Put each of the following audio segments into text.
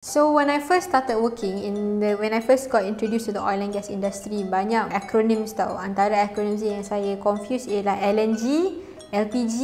So when I first started working in the when I first got introduced to the oil and gas industry banyak acronyms tau. Antara acronyms yang saya confused ialah LNG, LPG,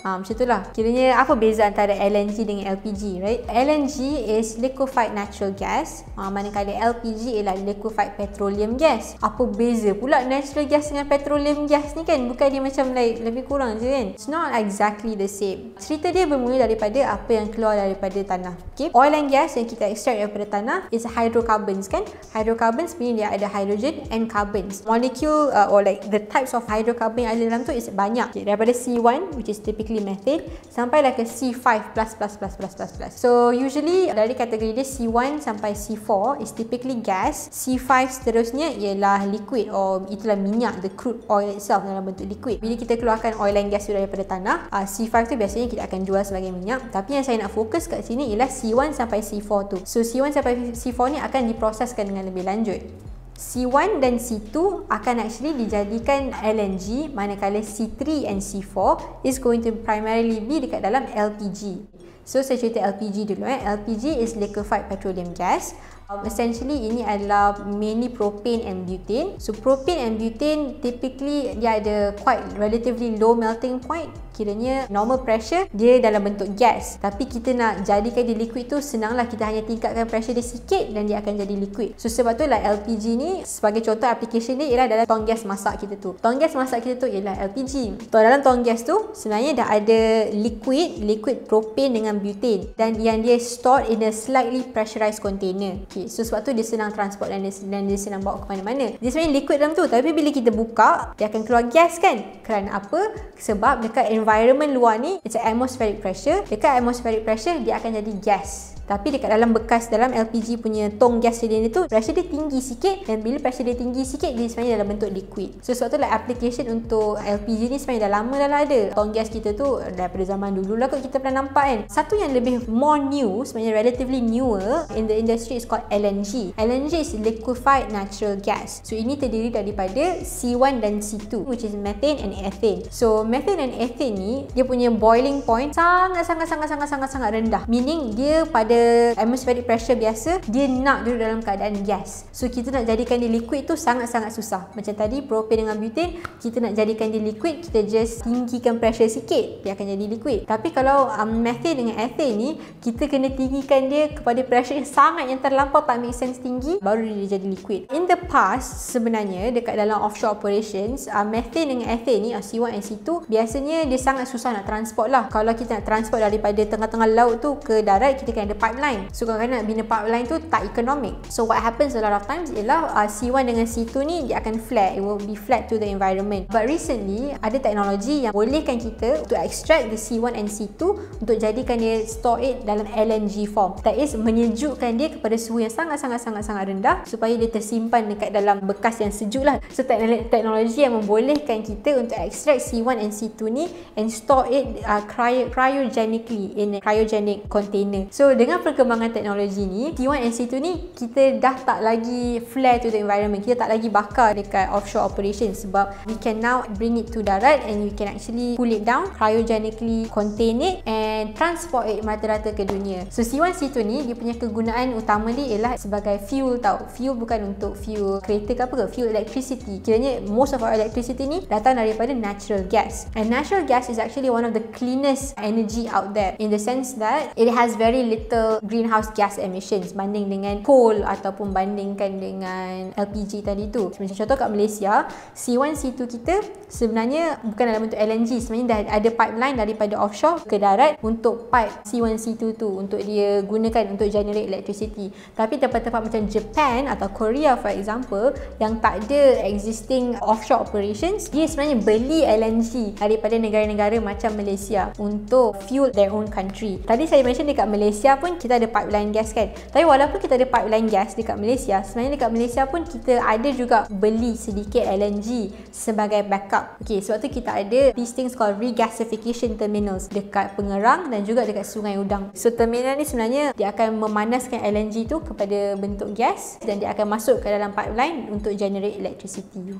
Ha, macam itulah. Kiranya apa beza antara LNG dengan LPG, right? LNG is liquefied natural gas. Ha, manakala LPG ialah liquefied petroleum gas. Apa beza pula natural gas dengan petroleum gas ni kan? Bukan dia macam like, lebih kurang je kan? It's not exactly the same. Cerita dia bermula daripada apa yang keluar daripada tanah. Okay? Oil and gas yang kita extract daripada tanah is hydrocarbons kan? Hydrocarbons meaning dia ada hydrogen and carbons. Molecule uh, or like the types of hydrocarbon yang ada dalam tu is banyak. Okay? Daripada C1 which is typically typically methane sampailah ke C5 plus plus plus plus plus plus. So usually dari kategori dia C1 sampai C4 is typically gas. C5 seterusnya ialah liquid or itulah minyak the crude oil itself dalam bentuk liquid. Bila kita keluarkan oil and gas daripada tanah, uh, C5 tu biasanya kita akan jual sebagai minyak. Tapi yang saya nak fokus kat sini ialah C1 sampai C4 tu. So C1 sampai C4 ni akan diproseskan dengan lebih lanjut. C1 dan C2 akan actually dijadikan LNG manakala C3 and C4 is going to primarily be dekat dalam LPG. So saya cerita LPG dulu eh. LPG is liquefied petroleum gas. Um, essentially ini adalah mainly propane and butane. So propane and butane typically dia ada quite relatively low melting point kiranya normal pressure dia dalam bentuk gas. Tapi kita nak jadikan dia liquid tu senanglah kita hanya tingkatkan pressure dia sikit dan dia akan jadi liquid. So sebab tu lah LPG ni sebagai contoh application dia ialah dalam tong gas masak kita tu. Tong gas masak kita tu ialah LPG so dalam tong gas tu sebenarnya dah ada liquid liquid propane dengan butane dan yang dia stored in a slightly pressurized container. Okay, so sebab tu dia senang transport dan dia, dan dia senang bawa ke mana-mana. Dia sebenarnya liquid dalam tu tapi bila kita buka dia akan keluar gas kan? Kerana apa? Sebab dekat environment environment luar ni it's atmospheric pressure dekat atmospheric pressure dia akan jadi gas tapi dekat dalam bekas dalam LPG punya tong gas silinder tu pressure dia tinggi sikit. Dan bila pressure dia tinggi sikit dia sebenarnya dalam bentuk liquid. So sebab tu like application untuk LPG ni sebenarnya dah lama dah lah ada. Tong gas kita tu daripada zaman dulu lah kot kita pernah nampak kan. Satu yang lebih more new sebenarnya relatively newer in the industry is called LNG LNG is liquefied natural gas. So ini terdiri daripada C1 dan C2 which is methane and ethane. So methane and ethane ni dia punya boiling point sangat sangat sangat sangat sangat sangat rendah. Meaning dia pada atmospheric pressure biasa dia nak duduk dalam keadaan gas. So kita nak jadikan dia liquid tu sangat-sangat susah. Macam tadi propane dengan butane kita nak jadikan dia liquid kita just tinggikan pressure sikit dia akan jadi liquid. Tapi kalau um, methane dengan ethane ni kita kena tinggikan dia kepada pressure yang sangat yang terlampau tak make sense tinggi baru dia jadi liquid. In the past sebenarnya dekat dalam offshore operations uh, methane dengan ethane ni uh, C1 and C2 biasanya dia sangat susah nak transport lah. Kalau kita nak transport daripada tengah-tengah laut tu ke darat kita kena ada pipeline. So kadang-kadang nak bina pipeline tu tak economic. So what happens a lot of times ialah uh, C1 dengan C2 ni dia akan flat. It will be flat to the environment. But recently ada teknologi yang bolehkan kita to extract the C1 and C2 untuk jadikan dia store it dalam LNG form. That is menyejukkan dia kepada suhu yang sangat-sangat-sangat-sangat rendah supaya dia tersimpan dekat dalam bekas yang sejuk lah. So teknologi yang membolehkan kita untuk extract C1 and C2 ni and store it uh, cryo cryogenically in a cryogenic container. So dengan perkembangan teknologi ni T1 and C2 ni kita dah tak lagi flare to the environment. Kita tak lagi bakar dekat offshore operation sebab we can now bring it to darat and we can actually cool it down cryogenically contain it and transport it rata-rata ke dunia. So C1 C2 ni dia punya kegunaan utama dia ialah sebagai fuel tau. Fuel bukan untuk fuel kereta ke apa ke fuel electricity. Kiranya most of our electricity ni datang daripada natural gas. And natural gas is actually one of the cleanest energy out there in the sense that it has very little greenhouse gas emissions banding dengan coal ataupun bandingkan dengan LPG tadi tu. Macam contoh kat Malaysia, C1, C2 kita sebenarnya bukan dalam bentuk LNG. Sebenarnya dah ada pipeline daripada offshore ke darat untuk pipe C1, C2 tu untuk dia gunakan untuk generate electricity. Tapi tempat-tempat macam Japan atau Korea for example yang tak ada existing offshore operations, dia sebenarnya beli LNG daripada negara-negara macam Malaysia untuk fuel their own country. Tadi saya mention dekat Malaysia pun kita ada pipeline gas kan. Tapi walaupun kita ada pipeline gas dekat Malaysia sebenarnya dekat Malaysia pun kita ada juga beli sedikit LNG sebagai backup. Ok sebab tu kita ada these things called regasification terminals dekat Pengerang dan juga dekat Sungai Udang. So terminal ni sebenarnya dia akan memanaskan LNG tu kepada bentuk gas dan dia akan masuk ke dalam pipeline untuk generate electricity